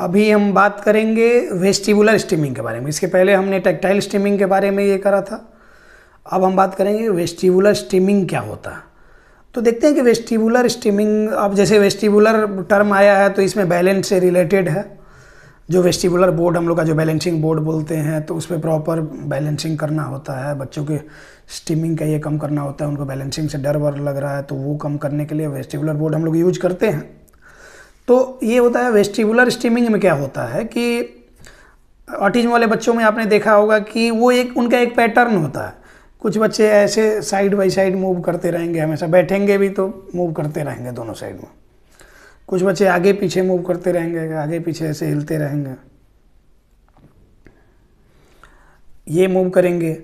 अभी हम बात करेंगे वेस्टिबुलर स्टीमिंग के बारे में। इसके पहले हमने टेक्टाइल स्टीमिंग के बारे में ये करा था। अब हम बात करेंगे वेस्टिबुलर स्टीमिंग क्या होता है। तो देखते हैं कि वेस्टिबुलर स्टीमिंग अब जैसे वेस्टिबुलर टर्म आया है तो इसमें बैलेंस से रिलेटेड है। जो वेस्टिबुलर बोर्ड हम लोग का जो बैलेंसिंग बोर्ड बोलते हैं तो उस पर प्रॉपर बैलेंसिंग करना होता है। बच्चों के स्टीमिंग का ये कम करना होता है, उनको बैलेंसिंग से डर वर लग रहा है तो वो कम करने के लिए वेस्टिबुलर बोर्ड हम लोग यूज़ करते हैं। तो ये होता है वेस्टिबुलर स्टीमिंग में क्या होता है कि ऑटिज्म वाले बच्चों में आपने देखा होगा कि वो एक, उनका एक पैटर्न होता है। कुछ बच्चे ऐसे साइड बाई साइड मूव करते रहेंगे, हमेशा बैठेंगे भी तो मूव करते रहेंगे दोनों साइड में। कुछ बच्चे आगे पीछे मूव करते रहेंगे, आगे पीछे ऐसे हिलते रहेंगे। ये मूव करेंगे।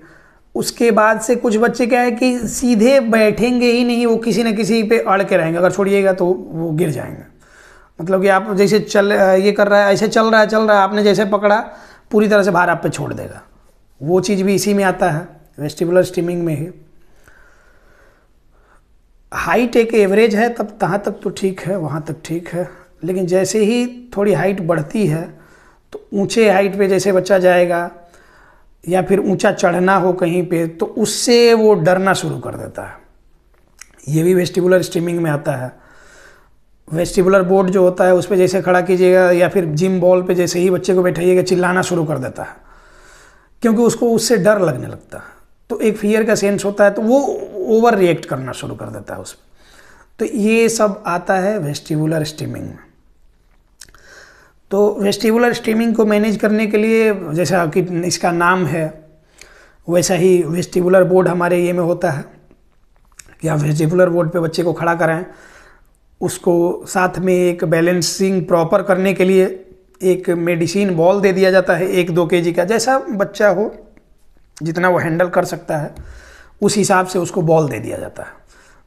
उसके बाद से कुछ बच्चे क्या है कि सीधे बैठेंगे ही नहीं, वो किसी न किसी पे अड़ के रहेंगे। अगर छोड़िएगा तो वो गिर जाएँगे। मतलब कि आप जैसे चल, ये कर रहा है, ऐसे चल रहा है, चल रहा है, आपने जैसे पकड़ा, पूरी तरह से बाहर आप पे छोड़ देगा। वो चीज़ भी इसी में आता है वेस्टिबुलर स्टीमिंग में ही। हाइट एक एवरेज है, तब तहाँ तक तो ठीक है, वहाँ तक ठीक है। लेकिन जैसे ही थोड़ी हाइट बढ़ती है तो ऊँचे हाइट पे जैसे बच्चा जाएगा, या फिर ऊँचा चढ़ना हो कहीं पे तो उससे वो डरना शुरू कर देता है। ये भी वेस्टिबुलर स्टीमिंग में आता है। वेस्टिबुलर बोर्ड जो होता है, उस पर जैसे खड़ा कीजिएगा या फिर जिम बॉल पे जैसे ही बच्चे को बैठाइएगा, चिल्लाना शुरू कर देता है। क्योंकि उसको उससे डर लगने लगता है। तो एक फियर का सेंस होता है तो वो ओवर रिएक्ट करना शुरू कर देता है उसमें तो ये सब आता है वेस्टिबुलर स्टीमिंग में। तो वेस्टिबुलर स्टीमिंग को मैनेज करने के लिए, जैसा कि इसका नाम है, वैसा ही वेस्टिबुलर बोर्ड हमारे ये में होता है कि आप वेस्टिबुलर बोर्ड पे बच्चे को खड़ा कराएँ उसको साथ में एक बैलेंसिंग प्रॉपर करने के लिए एक मेडिसिन बॉल दे दिया जाता है, एक दो के का। जैसा बच्चा हो, जितना वो हैंडल कर सकता है, उस हिसाब से उसको बॉल दे दिया जाता है।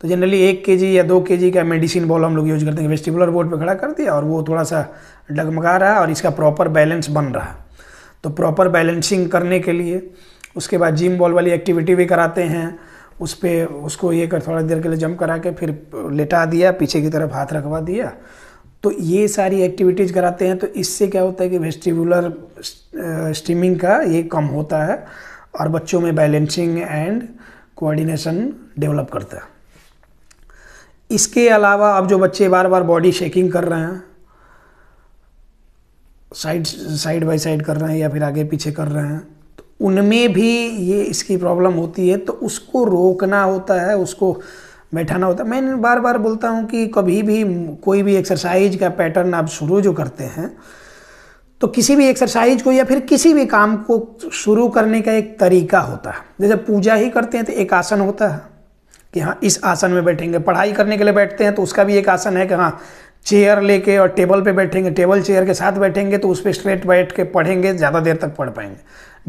तो जनरली एक के या दो के का मेडिसिन बॉल हम लोग यूज़ करते हैं। वेस्टिबुलर बोर्ड पर खड़ा कर दिया और वो थोड़ा सा डगमगा रहा है और इसका प्रॉपर बैलेंस बन रहा। है तो प्रॉपर बैलेंसिंग करने के लिए, उसके बाद जिम बॉल वाली एक्टिविटी भी कराते हैं। उस पर उसको ये कर थोड़ा देर के लिए जंप करा के फिर लेटा दिया, पीछे की तरफ़ हाथ रखवा दिया। तो ये सारी एक्टिविटीज़ कराते हैं तो इससे क्या होता है कि वेस्टिबुलर स्टीमिंग का ये कम होता है और बच्चों में बैलेंसिंग एंड कोऑर्डिनेशन डेवलप करता है। इसके अलावा अब जो बच्चे बार बार बॉडी शेकिंग कर रहे हैं, साइड साइड बाय साइड कर रहे हैं या फिर आगे पीछे कर रहे हैं उनमें भी ये इसकी प्रॉब्लम होती है तो उसको रोकना होता है, उसको बैठाना होता है। मैं बार बार बोलता हूँ कि कभी भी कोई भी एक्सरसाइज का पैटर्न आप शुरू जो करते हैं तो किसी भी एक्सरसाइज को या फिर किसी भी काम को शुरू करने का एक तरीका होता है। जैसे पूजा ही करते हैं तो एक आसन होता है कि हाँ इस आसन में बैठेंगे। पढ़ाई करने के लिए बैठते हैं तो उसका भी एक आसन है कि हाँ चेयर लेके और टेबल पे बैठेंगे। टेबल चेयर के साथ बैठेंगे तो उस पर स्ट्रेट बैठ के पढ़ेंगे, ज़्यादा देर तक पढ़ पाएँगे।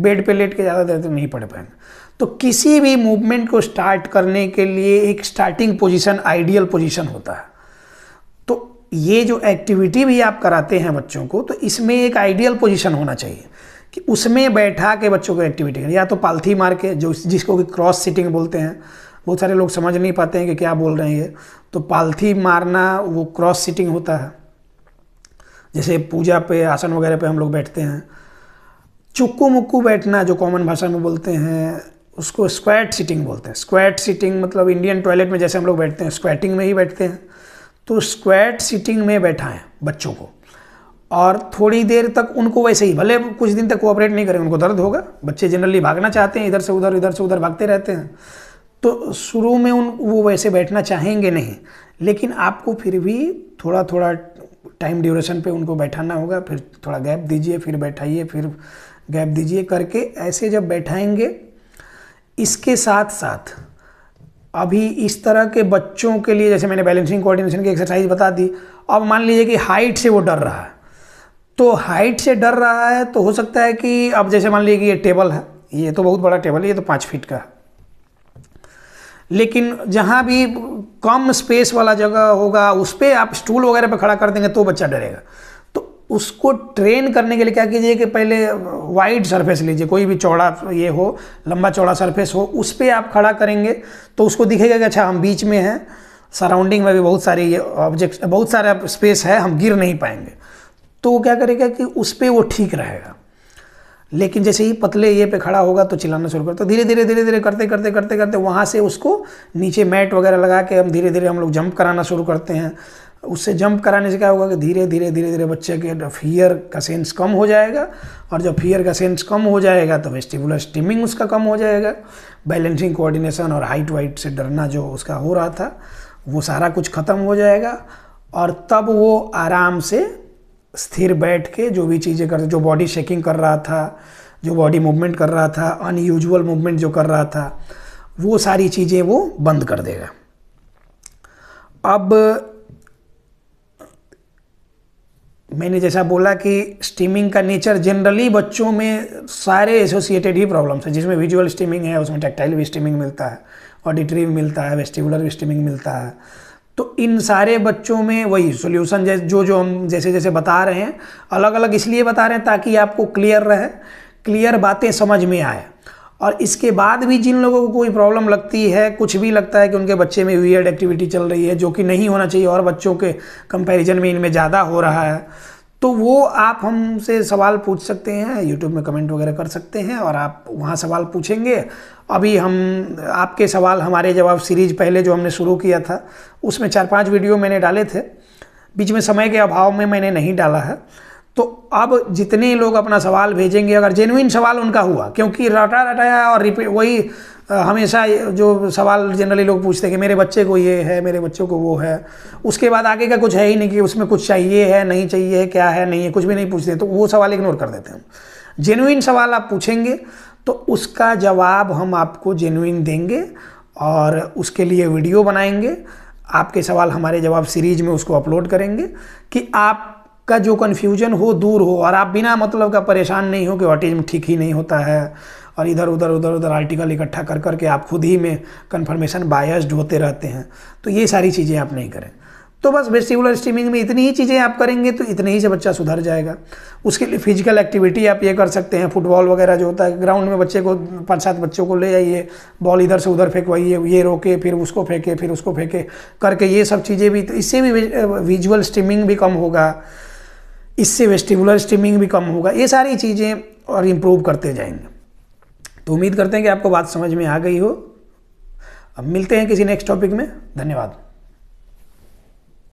बेड पे लेट के ज़्यादा देर तक नहीं पढ़ पाएँगे। तो किसी भी मूवमेंट को स्टार्ट करने के लिए एक स्टार्टिंग पोजीशन आइडियल पोजीशन होता है। तो ये जो एक्टिविटी भी आप कराते हैं बच्चों को तो इसमें एक आइडियल पोजीशन होना चाहिए कि उसमें बैठा के बच्चों को एक्टिविटी करें। या तो पालथी मार के, जो जिसको कि क्रॉस सिटिंग बोलते हैं, बहुत सारे लोग समझ नहीं पाते हैं कि क्या बोल रहे हैं ये। तो पालथी मारना, वो क्रॉस सिटिंग होता है। जैसे पूजा पे, आसन वगैरह पे हम लोग बैठते हैं चुक्कू मुक्कू बैठना जो कॉमन भाषा में बोलते हैं, उसको स्क्वैट सिटिंग बोलते हैं। स्क्वैट सिटिंग मतलब इंडियन टॉयलेट में जैसे हम लोग बैठते हैं स्क्वैटिंग में ही बैठते हैं। तो स्क्वैट सिटिंग में बैठाएँ बच्चों को। और थोड़ी देर तक उनको वैसे ही, भले कुछ दिन तक कोऑपरेट नहीं करें, उनको दर्द होगा। बच्चे जनरली भागना चाहते हैं, इधर से उधर, इधर से उधर भागते रहते हैं। तो शुरू में उन, वो वैसे बैठना चाहेंगे नहीं, लेकिन आपको फिर भी थोड़ा थोड़ा टाइम ड्यूरेशन पे उनको बैठाना होगा। फिर थोड़ा गैप दीजिए, फिर बैठाइए, फिर गैप दीजिए करके ऐसे जब बैठाएँगे, इसके साथ साथ अभी इस तरह के बच्चों के लिए, जैसे मैंने बैलेंसिंग कोऑर्डिनेशन की एक्सरसाइज बता दी, अब मान लीजिए कि हाइट से वो डर रहा है। तो हाइट से डर रहा है तो हो सकता है कि अब जैसे मान लीजिए कि ये टेबल है, ये तो बहुत बड़ा टेबल है, ये तो पाँच फीट का है। लेकिन जहाँ भी कम स्पेस वाला जगह होगा, उस पर आप स्टूल वगैरह पर खड़ा कर देंगे तो बच्चा डरेगा। उसको ट्रेन करने के लिए क्या कीजिए कि पहले वाइड सरफेस लीजिए, कोई भी चौड़ा ये हो, लंबा चौड़ा सरफेस हो, उस पर आप खड़ा करेंगे तो उसको दिखेगा कि अच्छा हम बीच में हैं सराउंडिंग में भी बहुत सारी ये ऑब्जेक्ट बहुत सारा स्पेस है, हम गिर नहीं पाएँगे। तो वो क्या करेगा कि उस पर वो ठीक रहेगा। लेकिन जैसे ही पतले ये पे खड़ा होगा तो चिल्लाना शुरू करता तो धीरे धीरे धीरे धीरे करते करते करते करते, वहाँ से उसको नीचे मैट वगैरह लगा के हम धीरे धीरे हम लोग जंप कराना शुरू करते हैं। उससे जंप कराने से क्या होगा कि धीरे धीरे धीरे धीरे बच्चे के फियर का सेंस कम हो जाएगा और जब फियर का सेंस कम हो जाएगा तो वेस्टिबुलर स्टिमिंग उसका कम हो जाएगा। बैलेंसिंग कोऑर्डिनेशन और हाइट वाइट से डरना जो उसका हो रहा था, वो सारा कुछ ख़त्म हो जाएगा और तब वो आराम से स्थिर बैठ के जो भी चीज़ें कर, जो बॉडी शेकिंग कर रहा था, जो बॉडी मूवमेंट कर रहा था अनयूजुअल मूवमेंट जो कर रहा था, वो सारी चीज़ें वो बंद कर देगा। अब मैंने जैसा बोला कि स्टीमिंग का नेचर जनरली बच्चों में सारे एसोसिएटेड ही प्रॉब्लम्स हैं, जिसमें विजुअल स्टीमिंग है, उसमें टेक्टाइल भी स्टीमिंग मिलता है ऑडिटरी भी मिलता है वेस्टिबुलर भी स्टीमिंग मिलता है। तो इन सारे बच्चों में वही सोल्यूशन जैसे, जो जो हम जैसे जैसे बता रहे हैं अलग अलग इसलिए बता रहे हैं ताकि आपको क्लियर रहे क्लियर बातें समझ में आए। और इसके बाद भी जिन लोगों को कोई प्रॉब्लम लगती है, कुछ भी लगता है कि उनके बच्चे में वियर्ड एक्टिविटी चल रही है, जो कि नहीं होना चाहिए और बच्चों के कंपैरिजन में इनमें ज़्यादा हो रहा है तो वो आप हमसे सवाल पूछ सकते हैं यूट्यूब में कमेंट वगैरह कर सकते हैं और आप वहाँ सवाल पूछेंगे। अभी हम, आपके सवाल, हमारे जवाब सीरीज़ पहले जो हमने शुरू किया था, उसमें चार पाँच वीडियो मैंने डाले थे। बीच में समय के अभाव में मैंने नहीं डाला है। तो अब जितने लोग अपना सवाल भेजेंगे, अगर जेनुइन सवाल उनका हुआ, क्योंकि रटा रटाया और रिपीट वही हमेशा जो सवाल जनरली लोग पूछते हैं कि मेरे बच्चे को ये है, मेरे बच्चों को वो है, उसके बाद आगे का कुछ है ही नहीं कि उसमें कुछ चाहिए है, नहीं चाहिए है क्या है, नहीं है, कुछ भी नहीं पूछते तो वो सवाल इग्नोर कर देते हैं जेनुइन सवाल आप पूछेंगे तो उसका जवाब हम आपको जेनुइन देंगे और उसके लिए वीडियो बनाएँगे, आपके सवाल हमारे जवाब सीरीज़ में उसको अपलोड करेंगे कि आपका जो कन्फ्यूज़न हो, दूर हो, और आप बिना मतलब का परेशान नहीं हो कि ऑटिज्म ठीक ही नहीं होता है, और इधर, उधर उधर उधर आर्टिकल इकट्ठा कर करके आप खुद ही में कन्फर्मेशन बायस्ड होते रहते हैं। तो ये सारी चीज़ें आप नहीं करें। तो बस वेस्टिबुलर स्ट्रीमिंग में इतनी ही चीज़ें आप करेंगे तो इतने ही से बच्चा सुधर जाएगा। उसके लिए फ़िज़िकल एक्टिविटी आप ये कर सकते हैं। फुटबॉल वगैरह जो होता है ग्राउंड में बच्चे को पाँच सात बच्चों को ले आइए। बॉल इधर से उधर फेंकवाइए, ये रोके, फिर उसको फेंके, फिर उसको फेंके, करके ये सब चीज़ें भी तो इससे भी विजुअल स्ट्रीमिंग भी कम होगा। इससे वेस्टिबुलर स्टीमिंग भी कम होगा। ये सारी चीज़ें और इम्प्रूव करते जाएँगे। तो उम्मीद करते हैं कि आपको बात समझ में आ गई हो। अब मिलते हैं किसी नेक्स्ट टॉपिक में। धन्यवाद।